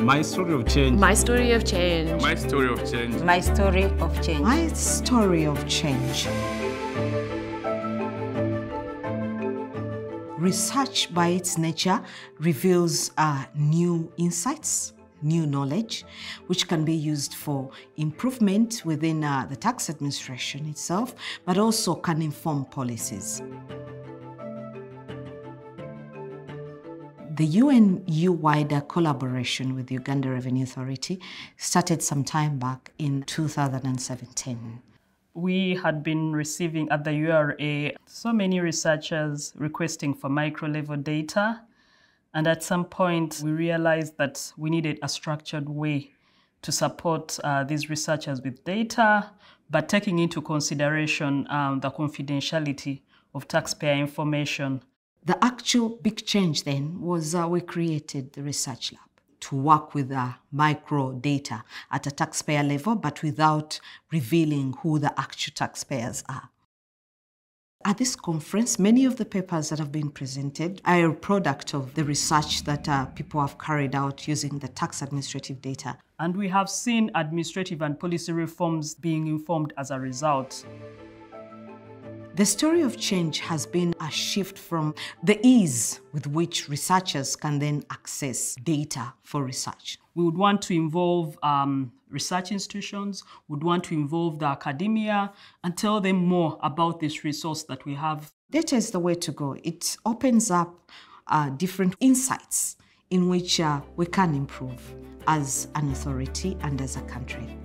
My story of change. My story of change. My story of change. My story of change. My story of change. Research, by its nature, reveals uh, new insights, new knowledge, which can be used for improvement within uh, the tax administration itself, but also can inform policies. The UNU-WIDER collaboration with the Uganda Revenue Authority started some time back in 2017. We had been receiving at the URA so many researchers requesting for micro-level data, and at some point we realized that we needed a structured way to support uh, these researchers with data, but taking into consideration um, the confidentiality of taxpayer information. The actual big change then was uh, we created the research lab to work with uh, micro data at a taxpayer level, but without revealing who the actual taxpayers are. At this conference, many of the papers that have been presented are a product of the research that uh, people have carried out using the tax administrative data. And we have seen administrative and policy reforms being informed as a result. The story of change has been a shift from the ease with which researchers can then access data for research. We would want to involve um, research institutions, would want to involve the academia and tell them more about this resource that we have. Data is the way to go. It opens up uh, different insights in which uh, we can improve as an authority and as a country.